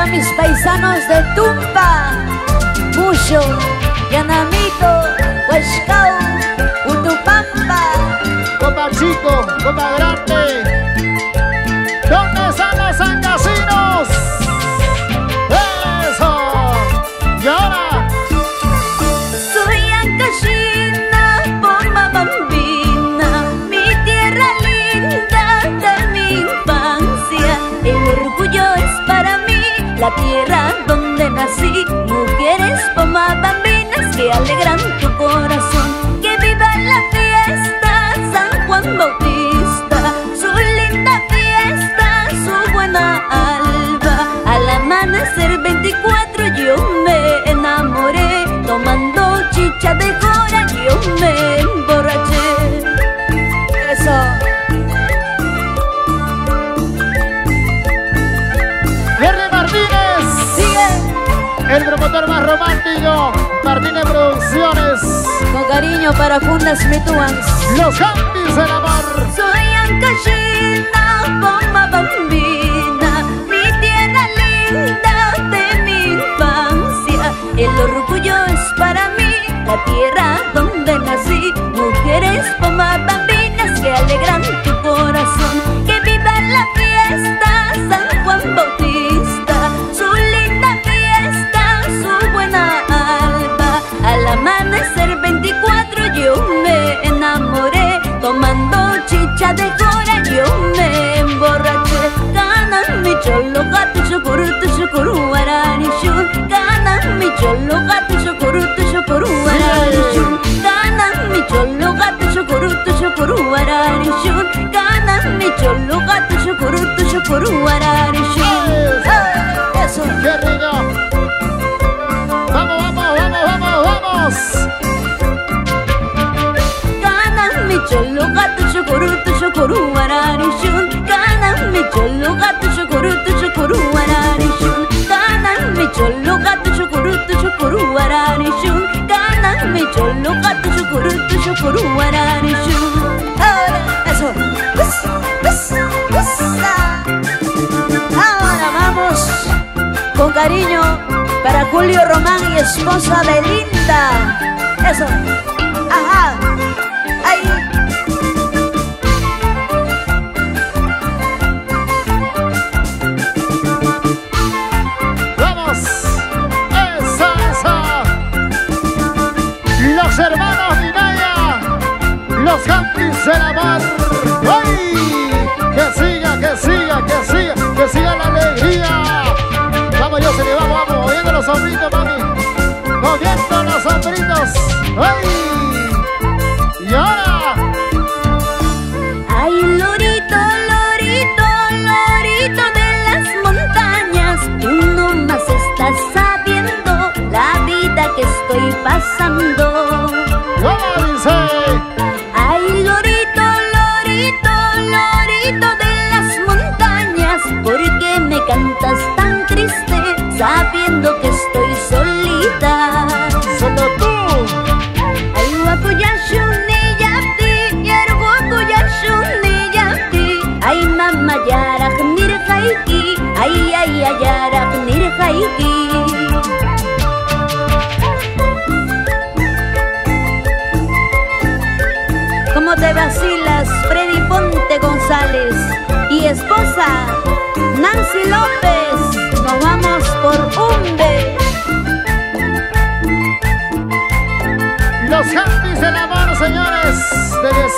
Arriba mis paisanos de Tumpa, Mucho, Yanamito, Huescao, Utupampa. Copa chico, copa grande. Que alegran tu corazón. Que viva la fiesta, San Juan Bautista, su linda fiesta, su buena alba. Al amanecer 24 yo me enamoré, tomando chicha de cora yo me emborraché. Eso. El promotor más romántico, cariño para Fundas Mituans. Los Campis del Amor. Soy Ancashina, bomba bambina, mi tierra linda de mi infancia. El orgullo es para mí, la tierra por Guararichú. ¡Eso! ¡Qué rico! ¡Vamos, vamos, vamos, vamos, vamos! Ganas mi cholo gato chocorú, tu chocorú, Guararichú. Ganas mi cholo gato chocorú, tu chocorú, Guararichú. Ganas mi cholo gato chocorú, tu chocorú, Guararichú. Ganas mi cholo gato chocorú, tu chocorú, Guararichú. ¡Eso! Cariño para Julio Román y esposa Belinda Eso Ajá Ahí. ¡Vamos! ¡Eso, eso! Los hermanos Minaya, los Campis del Amor. ¡Ay! Los sombritos, mami. Moviendo los sombritos. ¡Ay!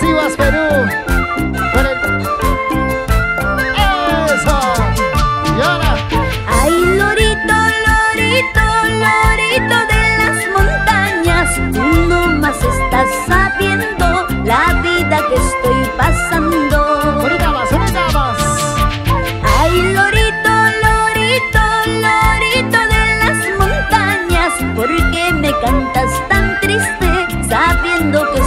Sivas, Perú. Con el- ¡Eso! Y ahora, Ay, lorito, lorito, lorito de las montañas, tú no más estás sabiendo la vida que estoy pasando. ahorita más, ahorita más. Ay, lorito, lorito, lorito de las montañas, ¿por qué me cantas tan triste sabiendo que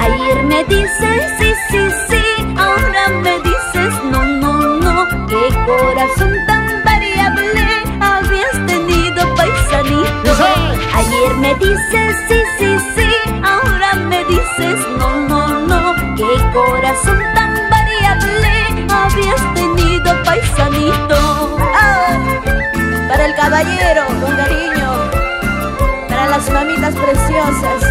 Ayer me dices sí, sí, sí, ahora me dices no, no, no. Qué corazón tan variable habías tenido, paisanito. Ayer me dices sí, sí, sí, ahora me dices no, no, no. Qué corazón tan variable habías tenido, paisanito. Ah, para el caballero, con preciosas.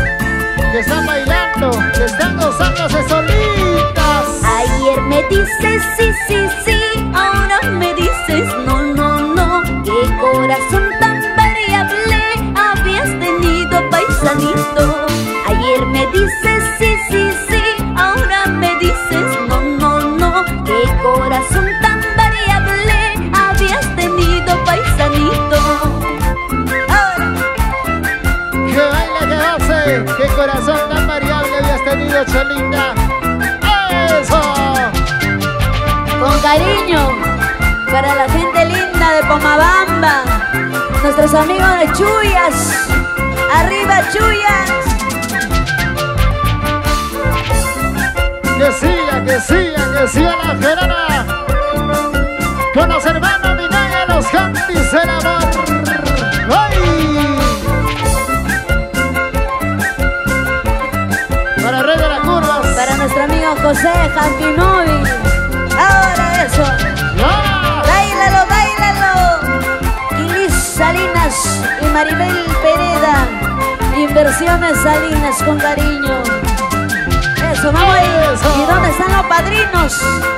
Que están bailando, que están gozándose solitas. Ayer me dices sí, sí, sí, ahora me dices no, no, no. Qué corazón para la gente linda de Pomabamba, nuestros amigos de Chuyas. Arriba, Chuyas. Que siga, que siga, que siga la gerana. Con los hermanos Minaya, los Jantis del amor. ¡Ay! Para Rey de las Curvas. Para nuestro amigo José Jantinovi. Maribel Pereda. Inversiones Salinas con cariño. Eso, vamos ahí. Eso. ¿Y dónde están los padrinos?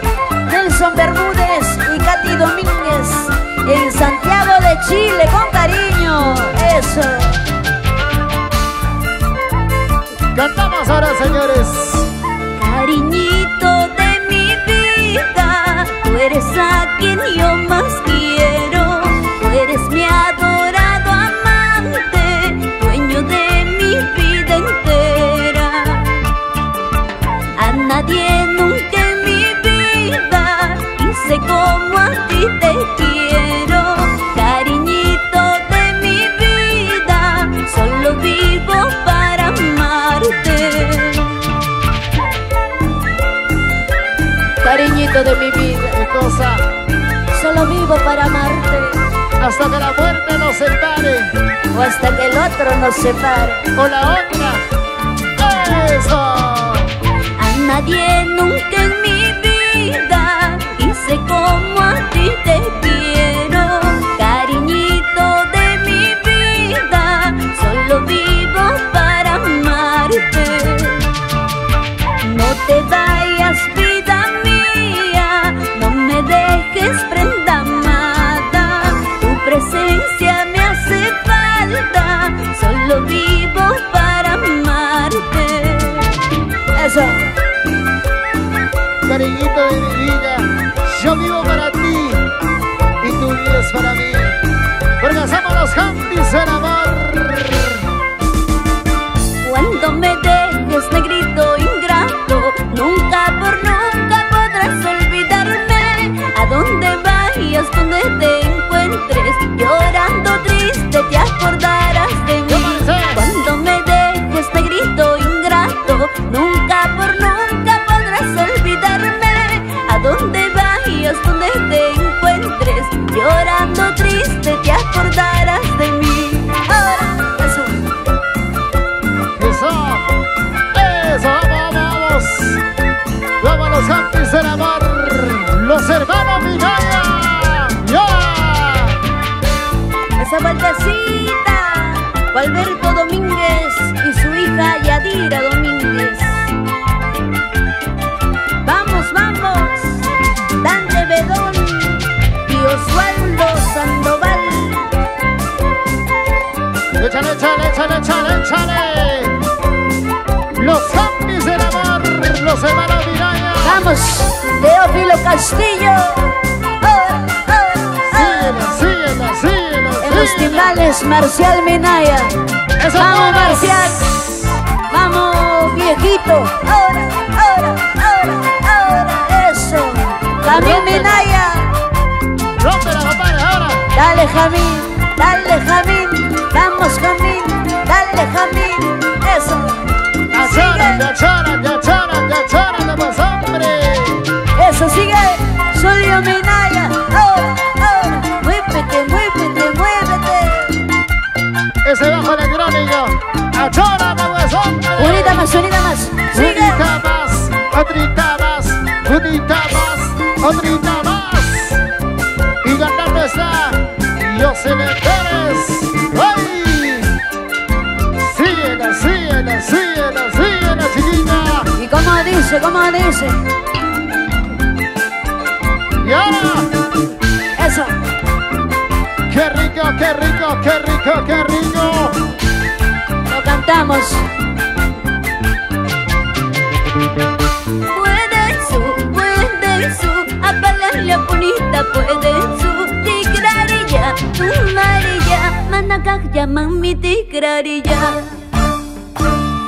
Mi cosa. solo vivo para amarte. Hasta que la muerte nos separe. O hasta que el otro nos separe. O la otra. ¡Eso! A nadie nunca en mi vida hice como a ti te quiero. Yo Alberto Domínguez y su hija Yadira Domínguez. Vamos, vamos, Dante Bedón y Osvaldo Sandoval. Échale, échale, échale, échale, échale. Los Jantis del amor. Los hermanos. Vamos, Teófilo Castillo. Marcial Minaya. Eso Vamos. Marcial. Vamos, viejito. Ahora, ahora, ahora, ahora. Eso. Jamín Minaya. Rómpela, compadre, ahora. Dale, Jamín. Dale, Jamín. Vamos, Jamín. Dale, Jamín. Eso. Ya choran, ya choran, ya choran, ya choran, hombre. Eso, sigue. Solio Minaya. Más, unita más. Sigue. Unita más, otrita más, unita más, otrita más. Y ganando está Jocelyn Pérez. ¡Ay! Síguela, síguela, síguela, síguela, chiquilla. ¿Y cómo dice? ¿Cómo dice? Y ahora, Eso. qué rico, qué rico, qué rico, qué rico. Lo cantamos. La bonita, puede su, tigrarilla, marilla, manacaya, mami, tigrarilla.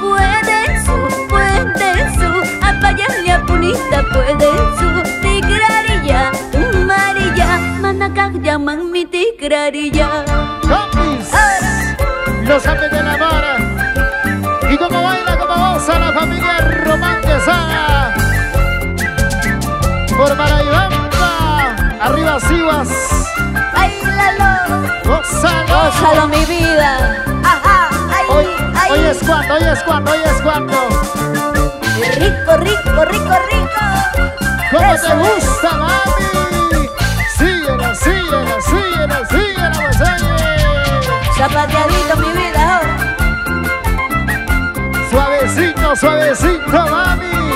Puede su, puede su, apagar la bonita, puede su, tigrarilla, marilla, manacaya, mami, tigrarilla. Es cuando, hoy es cuando, hoy es cuando. Rico, rico, rico, rico. ¿Cómo Eso te gusta, mami? Síguela, síguela, síguela, síguela, Guasañe. Zapateadito mi vida ahora. Suavecito, suavecito, mami.